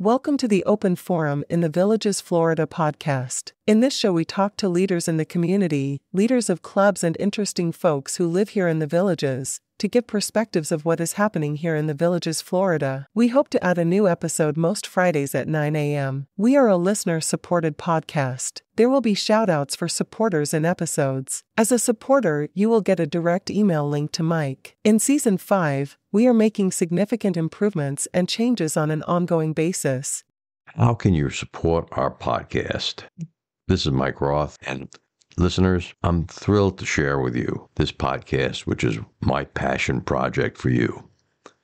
Welcome to the Open Forum in the Villages Florida podcast. In this show, we talk to leaders in the community, leaders of clubs, and interesting folks who live here in the villages to give perspectives of what is happening here in the villages, Florida. We hope to add a new episode most Fridays at 9 a.m. We are a listener supported podcast. There will be shoutouts for supporters in episodes. As a supporter, you will get a direct email link to Mike. In season 5, we are making significant improvements and changes on an ongoing basis. How can you support our podcast? This is Mike Roth, and listeners, I'm thrilled to share with you this podcast, which is my passion project for you.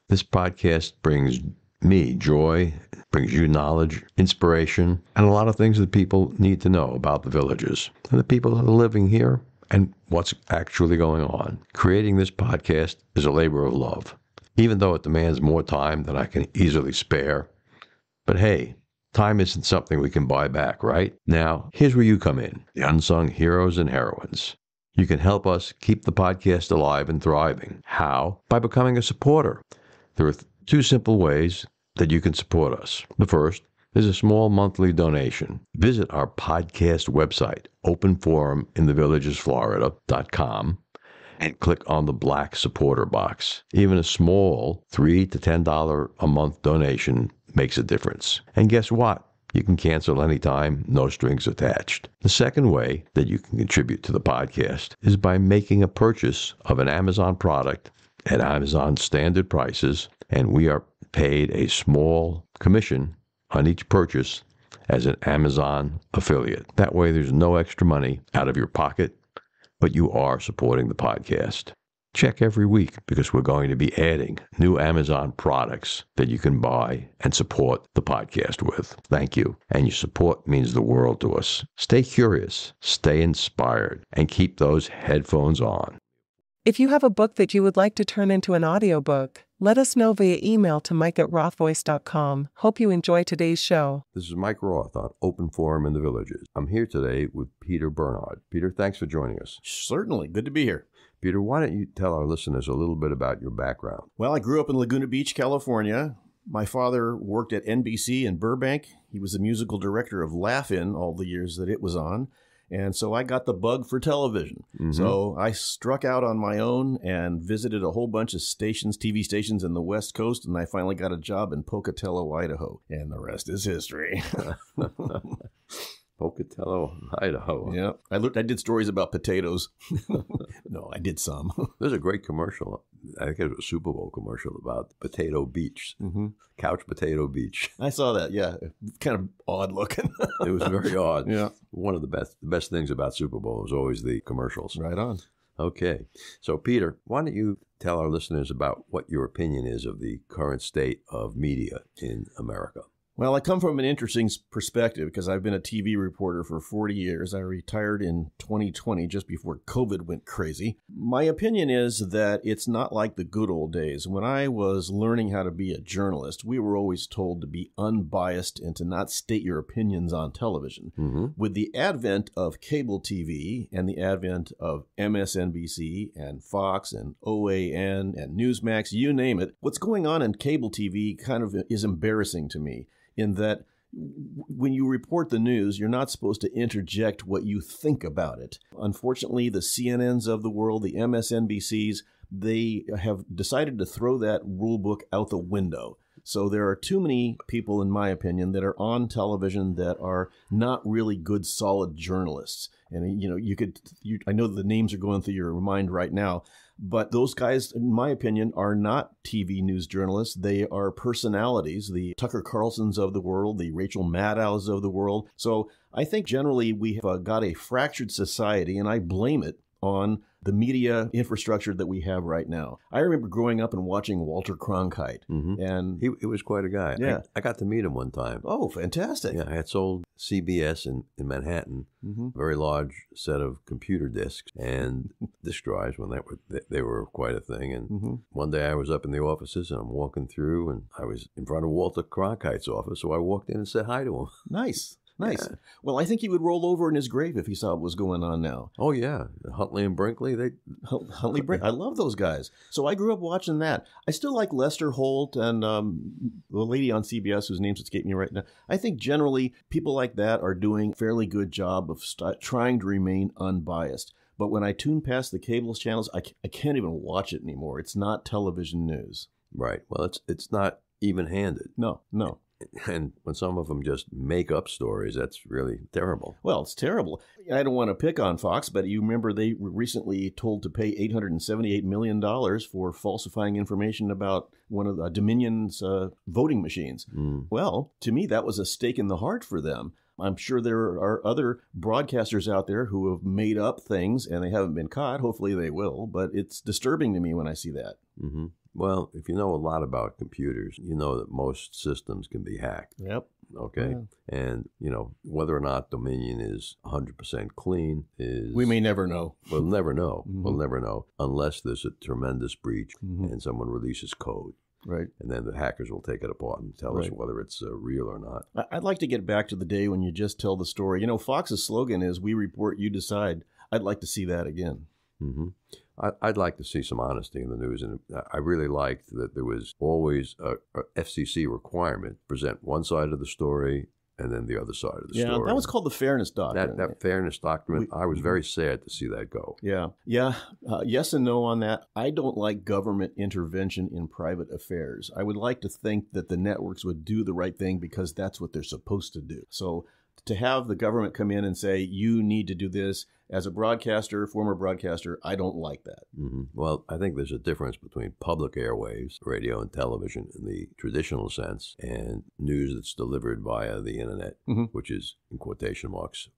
This podcast brings me joy, brings you knowledge, inspiration, and a lot of things that people need to know about the villages and the people that are living here and what's actually going on. Creating this podcast is a labor of love, even though it demands more time than I can easily spare. But hey, Time isn't something we can buy back, right? Now, here's where you come in the unsung heroes and heroines. You can help us keep the podcast alive and thriving. How? By becoming a supporter. There are two simple ways that you can support us. The first is a small monthly donation. Visit our podcast website, openforuminthevillagesflorida.com, and click on the black supporter box. Even a small 3 to $10 a month donation makes a difference. And guess what? You can cancel anytime, no strings attached. The second way that you can contribute to the podcast is by making a purchase of an Amazon product at Amazon standard prices, and we are paid a small commission on each purchase as an Amazon affiliate. That way, there's no extra money out of your pocket, but you are supporting the podcast. Check every week because we're going to be adding new Amazon products that you can buy and support the podcast with. Thank you. And your support means the world to us. Stay curious, stay inspired, and keep those headphones on. If you have a book that you would like to turn into an audiobook, let us know via email to mike at rothvoice.com. Hope you enjoy today's show. This is Mike Roth on Open Forum in the Villages. I'm here today with Peter Bernard. Peter, thanks for joining us. Certainly. Good to be here. Peter, why don't you tell our listeners a little bit about your background? Well, I grew up in Laguna Beach, California. My father worked at NBC in Burbank. He was the musical director of Laugh-In all the years that it was on. And so I got the bug for television. Mm-hmm. So I struck out on my own and visited a whole bunch of stations, TV stations in the West Coast, and I finally got a job in Pocatello, Idaho. And the rest is history. Pocatello, Idaho. Yeah, I looked. I did stories about potatoes. no, I did some. There's a great commercial. I think it was a Super Bowl commercial about Potato Beach, mm-hmm. Couch Potato Beach. I saw that. Yeah, kind of odd looking. it was very odd. Yeah, one of the best the best things about Super Bowl was always the commercials. Right on. Okay, so Peter, why don't you tell our listeners about what your opinion is of the current state of media in America? Well, I come from an interesting perspective because I've been a TV reporter for 40 years. I retired in 2020 just before COVID went crazy. My opinion is that it's not like the good old days. When I was learning how to be a journalist, we were always told to be unbiased and to not state your opinions on television. Mm-hmm. With the advent of cable TV and the advent of MSNBC and Fox and OAN and Newsmax, you name it, what's going on in cable TV kind of is embarrassing to me in that when you report the news, you're not supposed to interject what you think about it. Unfortunately, the CNNs of the world, the MSNBCs, they have decided to throw that rule book out the window. So there are too many people, in my opinion, that are on television that are not really good, solid journalists. And you know, you could, you, I know the names are going through your mind right now, but those guys, in my opinion, are not TV news journalists. They are personalities, the Tucker Carlsons of the world, the Rachel Maddows of the world. So I think generally we have uh, got a fractured society, and I blame it on the media infrastructure that we have right now. I remember growing up and watching Walter Cronkite, mm-hmm. and he, he, was quite a guy. Yeah, I, I, got to meet him one time. Oh, fantastic! Yeah, I had sold CBS in, in Manhattan, mm-hmm. a very large set of computer disks and disk drives when they were they, they were quite a thing. And mm-hmm. one day I was up in the offices and I'm walking through, and I was in front of Walter Cronkite's office, so I walked in and said hi to him. Nice. Nice. Yeah. Well, I think he would roll over in his grave if he saw what was going on now. Oh yeah, Huntley and Brinkley. They Huntley Brink. I love those guys. So I grew up watching that. I still like Lester Holt and um, the lady on CBS whose name's escaping me right now. I think generally people like that are doing a fairly good job of st- trying to remain unbiased. But when I tune past the cable channels, I, I can't even watch it anymore. It's not television news. right. Well, it's it's not even handed, No, no. and when some of them just make up stories, that's really terrible. Well, it's terrible. I don't want to pick on Fox, but you remember they were recently told to pay $878 million for falsifying information about one of the Dominion's uh, voting machines. Mm. Well, to me, that was a stake in the heart for them. I'm sure there are other broadcasters out there who have made up things and they haven't been caught. Hopefully they will, but it's disturbing to me when I see that. hmm Well, if you know a lot about computers, you know that most systems can be hacked. Yep. Okay, and you know whether or not Dominion is 100% clean is We may never know. We'll never know. We'll Mhm. never know unless there's a tremendous breach Mhm. and someone releases code, Right. and then the hackers will take it apart and tell us whether it's uh, real or not. I'd like to get back to the day when you just tell the story. You know, Fox's slogan is "We report, you decide." I'd like to see that again. hmm I, I'd like to see some honesty in the news, and I really liked that there was always a, a FCC requirement to present one side of the story and then the other side of the Yeah, story. that was called the fairness doctrine. that, that fairness document. We- I was very sad to see that go. Yeah, yeah. Uh, yes and no on that. I don't like government intervention in private affairs. I would like to think that the networks would do the right thing because that's what they're supposed to do. So to have the government come in and say, you need to do this as a broadcaster, former broadcaster, I don't like that. hmm Well, I think there's a difference between public airwaves, radio and television in the traditional sense, and news that's delivered via the internet, Mhm. which is, in quotation marks,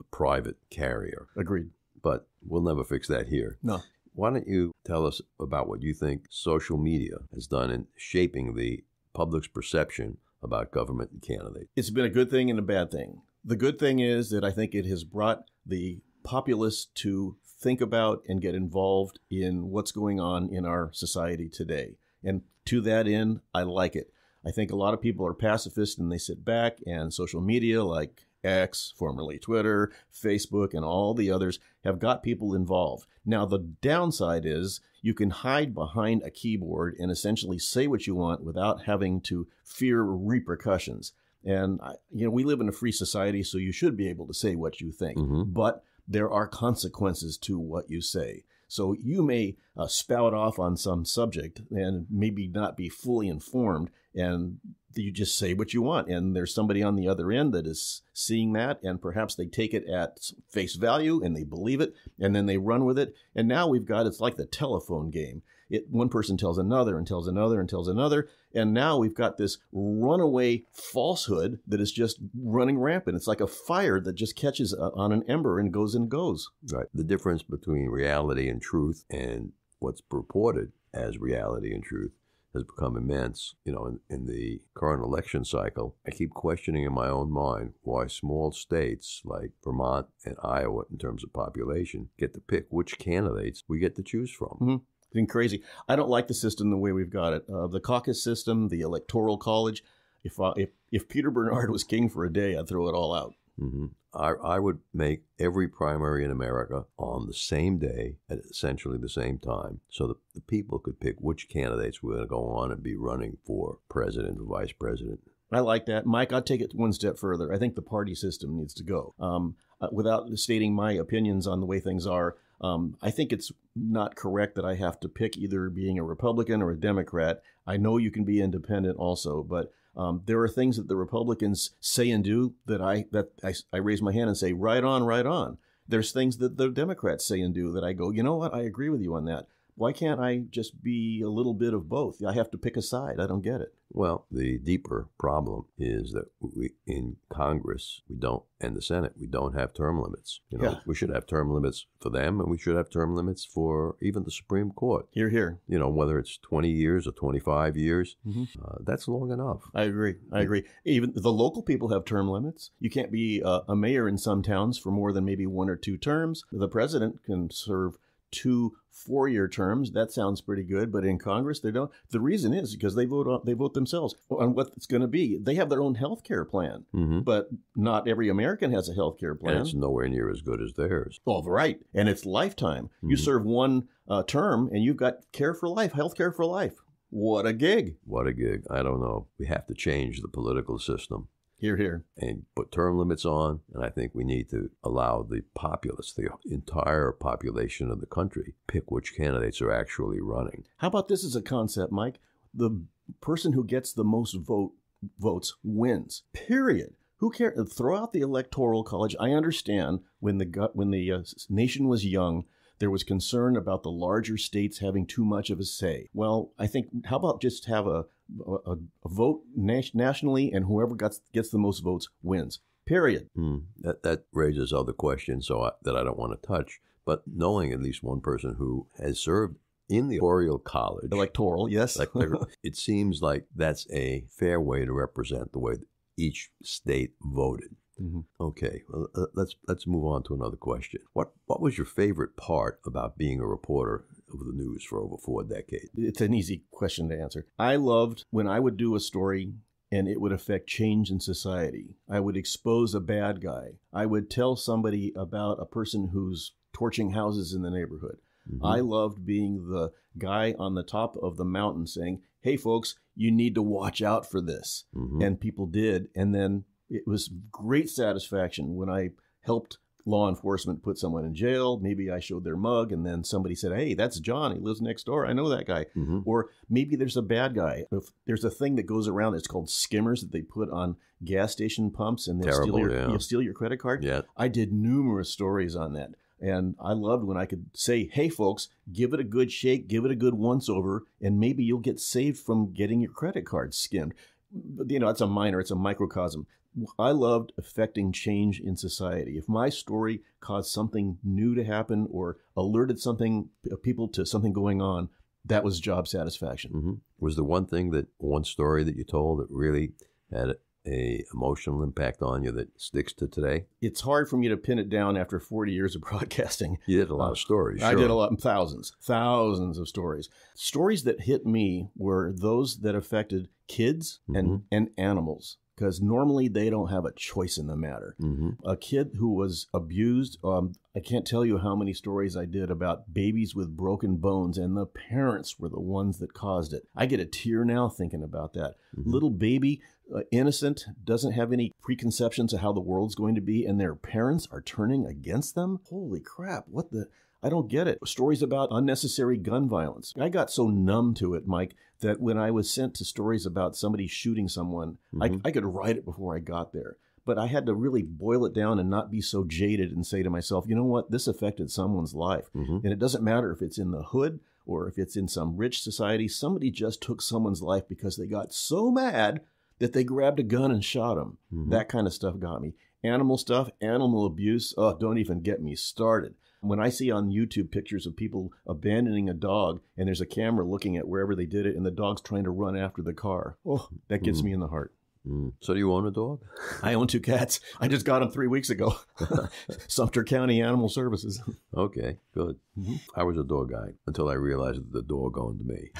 a private carrier. Agreed. But we'll never fix that here. No. Why don't you tell us about what you think social media has done in shaping the public's perception about government and candidates? It's been a good thing and a bad thing. The good thing is that I think it has brought the populace to think about and get involved in what's going on in our society today. And to that end, I like it. I think a lot of people are pacifist and they sit back, and social media like X, formerly Twitter, Facebook, and all the others have got people involved. Now, the downside is you can hide behind a keyboard and essentially say what you want without having to fear repercussions. And, you know, we live in a free society, so you should be able to say what you think. Mhm. But there are consequences to what you say. So you may uh, spout off on some subject and maybe not be fully informed, and you just say what you want. And there's somebody on the other end that is seeing that, and perhaps they take it at face value and they believe it, and then they run with it. And now we've got it's like the telephone game. It one person tells another and tells another and tells another, and now we've got this runaway falsehood that is just running rampant. It's like a fire that just catches uh, on an ember and goes and goes. Right. The difference between reality and truth and what's purported as reality and truth has become immense. You know, in, in the current election cycle, I keep questioning in my own mind why small states like Vermont and Iowa, in terms of population, get to pick which candidates we get to choose from. Mhm. Been crazy. I don't like the system the way we've got it. Uh, the caucus system, the electoral college. If, if if Peter Bernard was king for a day, I'd throw it all out. Hmm I, I would make every primary in America on the same day at essentially the same time so that the people could pick which candidates were going to go on and be running for president or vice president. I like that, Mike. I'd take it one step further. I think the party system needs to go. Um, uh, without stating my opinions on the way things are, um, I think it's not correct that I have to pick either being a Republican or a Democrat. I know you can be independent also, but um, there are things that the Republicans say and do that I that I, I raise my hand and say, right on, right on. There's things that the Democrats say and do that I go, you know what? I agree with you on that. Why can't I just be a little bit of both? I have to pick a side. I don't get it. Well, the deeper problem is that we in Congress we don't and the Senate we don't have term limits. You know, Yeah. we should have term limits for them, and we should have term limits for even the Supreme Court. Here, here. You know, whether it's twenty years or twenty-five years, Mhm. uh, that's long enough. I agree. I agree. Even the local people have term limits. You can't be uh, a mayor in some towns for more than maybe one or two terms. The president can serve two four-year terms. That sounds pretty good, but in Congress they don't. The reason is because they vote on, they vote themselves on what it's going to be. They have their own health care plan, hmm but not every American has a health care And plan. it's nowhere near as good as theirs. Well, right, and it's lifetime. You Mhm. serve one uh, term, and you've got care for life, health care for life. What a gig! What a gig. I don't know. We have to change the political system Here, here. and put term limits on. And I think we need to allow the populace, the entire population of the country, pick which candidates are actually running. How about this as a concept, Mike? The person who gets the most vote votes wins. Period. Who cares? Throw out the electoral college. I understand when the when the uh, nation was young, there was concern about the larger states having too much of a say. Well, I think how about just have a a, a vote nationally, and whoever gets gets the most votes wins. Period. Hmm. That that raises other questions so I, that I don't want to touch. But knowing at least one person who has served in the Oriel College, Electoral, yes. it seems like that's a fair way to represent the way each state voted. Mhm. Okay, well, uh, let's let's move on to another question. What what was your favorite part about being a reporter of the news for over four decades? It's an easy question to answer. I loved when I would do a story and it would affect change in society. I would expose a bad guy. I would tell somebody about a person who's torching houses in the neighborhood. Mhm. I loved being the guy on the top of the mountain saying, Hey, folks, you need to watch out for this. Mhm. And people did. And then it was great satisfaction when I helped law enforcement put someone in jail. Maybe I showed their mug and then somebody said, Hey, that's John. He lives next door. I know that guy. Mhm. Or maybe there's a bad guy. If there's a thing that goes around that's called skimmers that they put on gas station pumps and they'll steal your, yeah. steal your credit card. Yeah. I did numerous stories on that. And I loved when I could say, hey, folks, give it a good shake, give it a good once over, and maybe you'll get saved from getting your credit card skimmed. You know, it's a minor, it's a microcosm. I loved affecting change in society. If my story caused something new to happen or alerted something, people to something going on, that was job satisfaction. hmm Was the one thing that one story that you told that really had a emotional impact on you that sticks to today? It's hard for me to pin it down after 40 years of broadcasting. You did a lot of stories. I did a lot, thousands, thousands of stories. Stories that hit me were those that affected kids and, Mhm. and animals, because normally they don't have a choice in the matter. hmm A kid who was abused, um, I can't tell you how many stories I did about babies with broken bones, and the parents were the ones that caused it. I get a tear now thinking about that. Mhm. Little baby, uh, innocent, doesn't have any preconceptions of how the world's going to be, and their parents are turning against them. Holy crap! What the? I don't get it. Stories about unnecessary gun violence. I got so numb to it, Mike, that when I was sent to stories about somebody shooting someone, Mhm. I, I could write it before I got there. But I had to really boil it down and not be so jaded and say to myself, you know what? This affected someone's life. Mhm. And it doesn't matter if it's in the hood or if it's in some rich society. Somebody just took someone's life because they got so mad that they grabbed a gun and shot him. Mhm. That kind of stuff got me. Animal stuff, animal abuse, oh, don't even get me started. When I see on YouTube pictures of people abandoning a dog and there's a camera looking at wherever they did it and the dog's trying to run after the car, oh, that gets Mhm. me in the heart. Mm. So do you own a dog? I own two cats. I just got them three weeks ago. Sumter County Animal Services. Okay, good. Mhm. I was a dog guy until I realized that the dog owned me.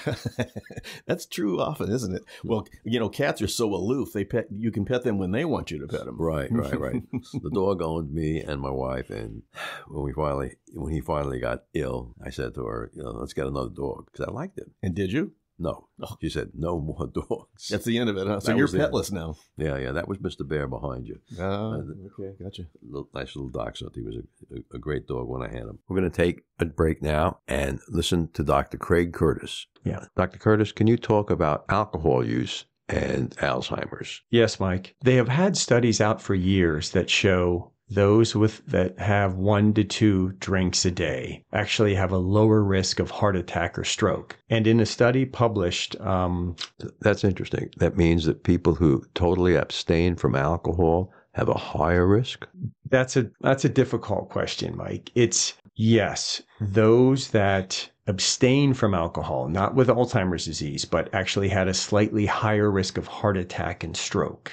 That's true often, isn't it? Well, you know, cats are so aloof. They pet you can pet them when they want you to pet them. Right, right, right. the dog owned me and my wife, and when we finally, when he finally got ill, I said to her, "You know, let's get another dog because I liked him." And did you? No, Oh. she said, "No more dogs." That's the end of it, huh? So That you're petless now. yeah, yeah. That was Mister Bear behind you. Oh, uh, okay, gotcha. Little, nice little dachshund. He was a, a, a great dog when I had him. We're going to take a break now and listen to Dr. Craig Curtis. Yeah. Dr. Curtis, can you talk about alcohol use and Alzheimer's? Yes, Mike. They have had studies out for years that show those with that have one to two drinks a day actually have a lower risk of heart attack or stroke. And in a study published, um, That's interesting. That means that people who totally abstain from alcohol have a higher risk? that's a that's a difficult question, Mike. It's yes, those that abstain from alcohol, not with Alzheimer's disease, but actually had a slightly higher risk of heart attack and stroke.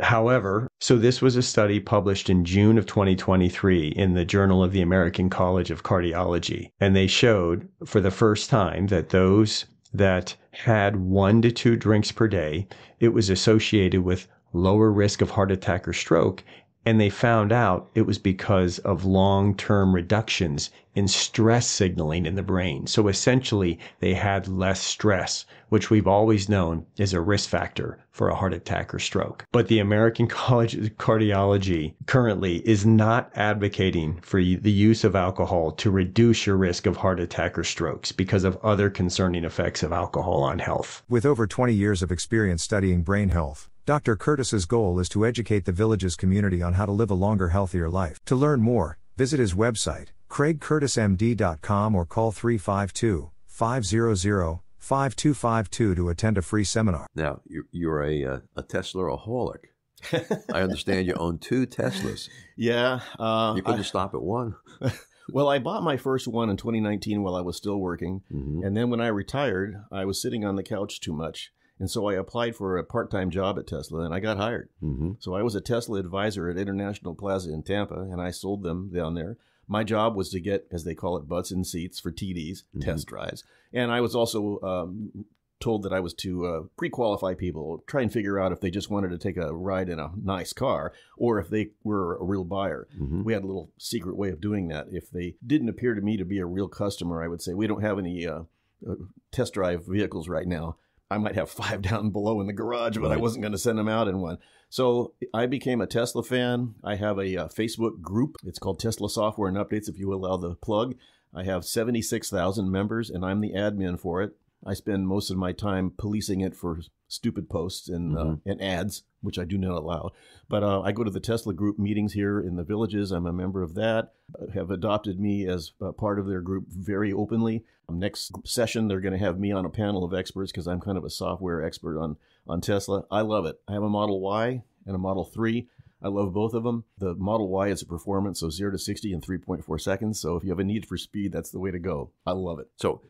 However, so this was a study published in June of 2023 in the Journal of the American College of Cardiology. And they showed for the first time that those that had one to two drinks per day, it was associated with lower risk of heart attack or stroke and they found out it was because of long term reductions in stress signaling in the brain. So essentially, they had less stress, which we've always known is a risk factor for a heart attack or stroke. But the American College of Cardiology currently is not advocating for the use of alcohol to reduce your risk of heart attack or strokes because of other concerning effects of alcohol on health. With over 20 years of experience studying brain health, Dr. Curtis's goal is to educate the village's community on how to live a longer, healthier life. To learn more, visit his website, craigcurtismd.com or call 352 500 5252 to attend a free seminar. Now, you're, you're a, uh, a Tesla aholic. I understand you own two Teslas. Yeah. Uh, You couldn't I- stop at one. Well, I bought my first one in 2019 while I was still working. Mhm. And then when I retired, I was sitting on the couch too much. And so I applied for a part time job at Tesla and I got hired. hmm So I was a Tesla advisor at International Plaza in Tampa and I sold them down there. My job was to get, as they call it, butts in seats for TDs, Mhm. test drives. And I was also um, told that I was to uh, pre qualify people, try and figure out if they just wanted to take a ride in a nice car or if they were a real buyer. hmm We had a little secret way of doing that. If they didn't appear to me to be a real customer, I would say, we don't have any uh, uh, test drive vehicles right now. I might have five down below in the garage, but I wasn't going to send them out in one. So I became a Tesla fan. I have a, uh Facebook group. It's called Tesla Software and Updates, if you allow the plug. I have 76,000 members, and I'm the admin for it. I spend most of my time policing it for stupid posts and uh, Mhm. and ads, which I do not allow. But uh, I go to the Tesla group meetings here in the villages. I'm a member of that. Uh, Have adopted me as a part of their group very openly. Um, next session, they're going to have me on a panel of experts because I'm kind of a software expert on on Tesla. I love it. I have a Model Y and a Model Three. I love both of them. The Model Y is a performance, so zero to sixty in three point four seconds. So if you have a need for speed, that's the way to go. I love it. So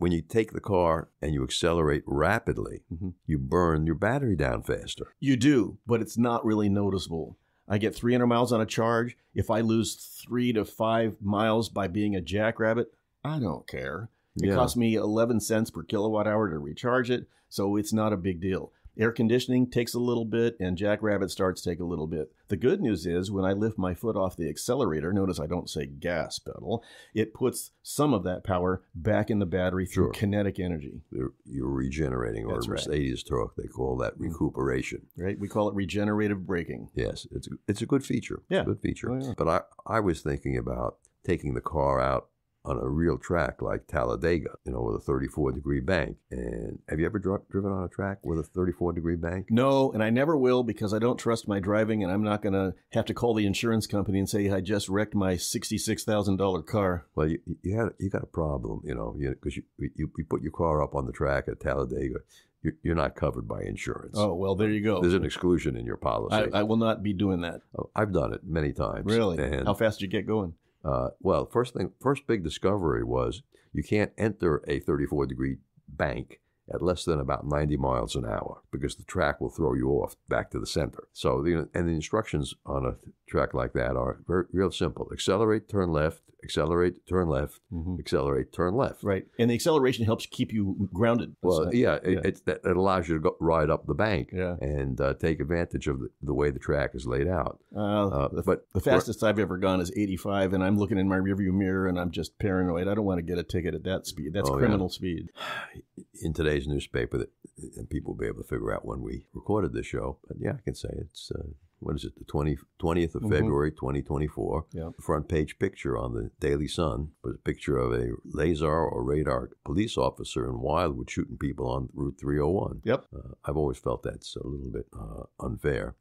when you take the car and you accelerate rapidly, Mhm. you burn your battery down faster. You do, but it's not really noticeable. I get 300 miles on a charge. If I lose three to five miles by being a jackrabbit, I don't care. It Yeah. costs me 11 cents per kilowatt hour to recharge it, so it's not a big deal. Air conditioning takes a little bit, and jackrabbit starts take a little bit. The good news is when I lift my foot off the accelerator, notice I don't say gas pedal, it puts some of that power back in the battery through Sure. kinetic energy, You're, you're regenerating, or That's right. Mercedes torque, they call that Mm. recuperation. right? We call it regenerative braking. Yes, it's it's a good feature. Yeah. good feature. Oh, yeah. But I, I was thinking about taking the car out on a real track like Talladega, you know, with a 34 degree bank. And have you ever dri- driven on a track with a 34 degree bank? No, and I never will because I don't trust my driving, and I'm not going to have to call the insurance company and say I just wrecked my sixty-six thousand dollar car. Well, you you had you got a problem, you know, because you, you you put your car up on the track at Talladega, you're, you're not covered by insurance. Oh well, there you go. There's an exclusion in your policy. I, I will not be doing that. Oh, I've done it many times. Really? And How fast did you get going? Uh, well, first thing, first big discovery was you can't enter a 34 degree bank at less than about 90 miles an hour because the track will throw you off back to the center. So the and the instructions on a track like that are very real simple: accelerate, turn left, accelerate, turn left, Mhm. accelerate, turn left. Right, and the acceleration helps keep you grounded. Well, yeah, it, yeah. It's, that it allows you to go ride up the bank Yeah. and uh, take advantage of the, the way the track is laid out. Uh, Uh, the, but the fastest I've ever gone is 85, and I'm looking in my rearview mirror, and I'm just paranoid. I don't want to get a ticket at that speed. That's Oh, yeah. criminal speed. in today's newspaper that and people will be able to figure out when we recorded this show. But yeah, I can say it's uh, what is it, the 20, 20th of Mhm. February, twenty twenty four. Yeah. Front page picture on the Daily Sun was a picture of a laser or radar police officer in Wildwood shooting people on Route three hundred one. Yep. Uh, I've always felt that's a little bit uh, unfair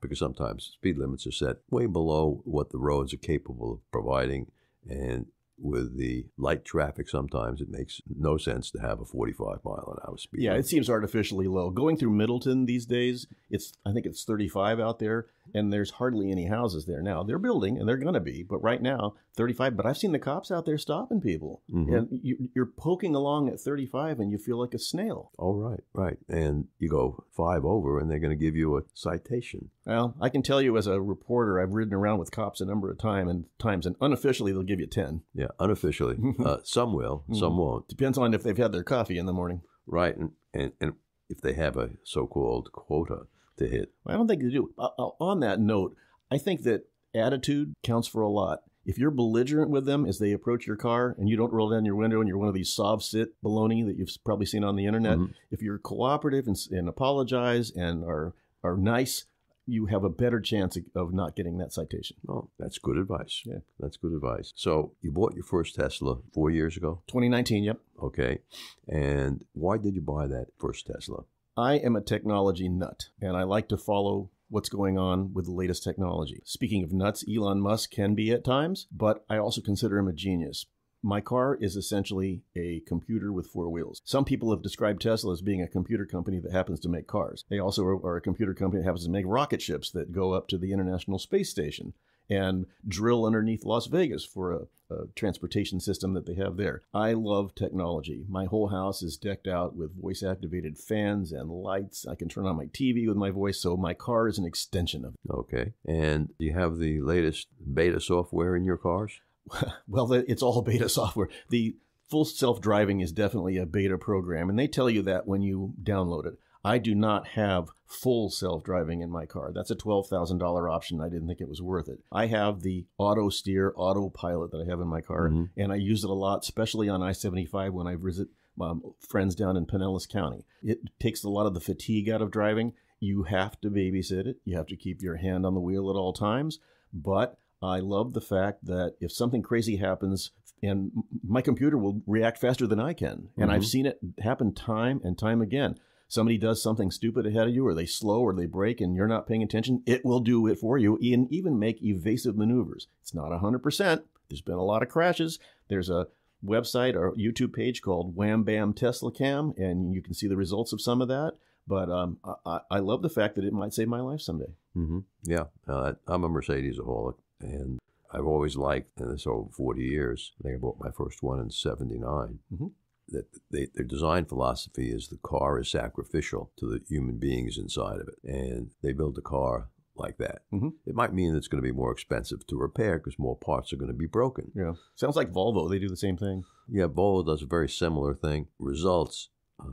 because sometimes speed limits are set way below what the roads are capable of providing, and with the light traffic, sometimes it makes no sense to have a 45 mile an hour speed. Yeah, it seems artificially low. Going through Middleton these days, it's I think it's 35 out there. And there's hardly any houses there now. They're building, and they're going to be, but right now, 35. But I've seen the cops out there stopping people, Mhm. and you, you're poking along at 35, and you feel like a snail. Oh, right, right. And you go five over, and they're going to give you a citation. Well, I can tell you as a reporter, I've ridden around with cops a number of time and times, and unofficially they'll give you 10. Yeah, unofficially. uh, some will, some won't. Depends on if they've had their coffee in the morning. Right, and, and, and if they have a so-called quota to hit. I don't think they do. Uh, uh, on that note, I think that attitude counts for a lot. If you're belligerent with them as they approach your car and you don't roll down your window and you're one of these sov cit baloney that you've probably seen on the internet, Mhm. if you're cooperative and, and apologize and are are nice, you have a better chance of- of not getting that citation. Oh, that's good advice. Yeah. That's good advice. So you bought your first Tesla four years ago? 2019, yep. Okay. And why did you buy that first Tesla? I am a technology nut, and I like to follow what's going on with the latest technology. Speaking of nuts, Elon Musk can be at times, but I also consider him a genius. My car is essentially a computer with four wheels. Some people have described Tesla as being a computer company that happens to make cars. They also are, a computer company that happens to make rocket ships that go up to the International Space Station and drill underneath Las Vegas for a, a transportation system that they have there. I love technology. My whole house is decked out with voice activated fans and lights. I can turn on my TV with my voice, so my car is an extension of it. Okay. And you have the latest beta software in your cars? Well, it's all beta software. The full self driving is definitely a beta program, and they tell you that when you download it. I do not have full self driving in my car. That's a $12,000 option. I didn't think it was worth it. I have the auto steer, autopilot that I have in my car, Mhm. and I use it a lot, especially on I 75 when I visit um, friends down in Pinellas County. It takes a lot of the fatigue out of driving. You have to babysit it, you have to keep your hand on the wheel at all times, but I love the fact that if something crazy happens, and my computer will react faster than I can. And I've Mhm. seen it happen time and time again. Somebody does something stupid ahead of you, or they slow, or they brake, and you're not paying attention. It will do it for you, and even make evasive maneuvers. It's not 100%. There's been a lot of crashes. There's a website or YouTube page called Wham Bam Tesla Cam, and you can see the results of some of that. But um, I, I- love the fact that it might save my life someday. Mm-hmm. Yeah. Uh, I'm a Mercedes-aholic, and I've always liked, and it's over 40 years, I think I bought my first one in 79, Mhm. That they, their design philosophy is the car is sacrificial to the human beings inside of it. And they build a car like that. Mhm. It might mean it's going to be more expensive to repair because more parts are going to be broken. Yeah, sounds like Volvo. They do the same thing. Yeah, Volvo does a very similar thing. Results uh,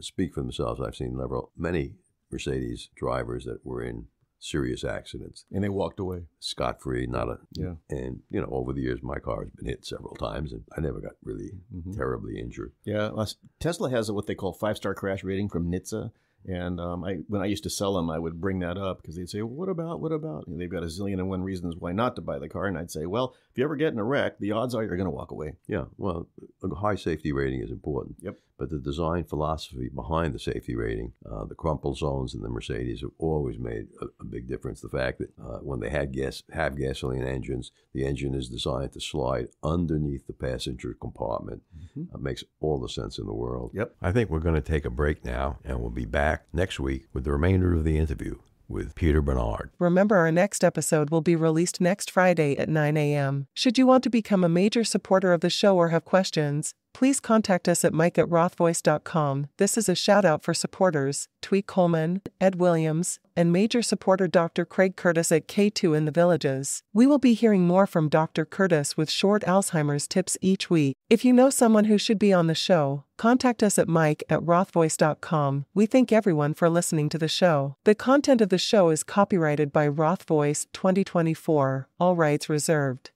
speak for themselves. I've seen several, many Mercedes drivers that were in serious accidents, And they walked away. scot free, not a. Yeah. And you know, over the years, my car has been hit several times, and I never got really Mhm. terribly injured. Yeah, Tesla has what they call five star crash rating from NHTSA. And um, I, when I used to sell them, I would bring that up because they'd say, well, "What about? What about?" And they've got a zillion and one reasons why not to buy the car, and I'd say, "Well, if you ever get in a wreck, the odds are you're going to walk away." Yeah, well, a high safety rating is important. Yep. But the design philosophy behind the safety rating, uh, the crumple zones in the Mercedes have always made a, a big difference. The fact that uh, when they had gas, have gasoline engines, the engine is designed to slide underneath the passenger compartment. Mhm. It makes all the sense in the world. Yep. I think we're going to take a break now, and we'll be back next week with the remainder of the interview with Peter Bernard. Remember, our next episode will be released next Friday at 9 a.m. Should you want to become a major supporter of the show or have questions, please contact us at mike at rothvoice.com. This is a shout out for supporters Tweet Coleman, Ed Williams, and major supporter Dr. Craig Curtis at K2 in the Villages. We will be hearing more from Dr. Curtis with short Alzheimer's tips each week. If you know someone who should be on the show, contact us at mike at rothvoice.com. We thank everyone for listening to the show. The content of the show is copyrighted by Roth Voice 2024, all rights reserved.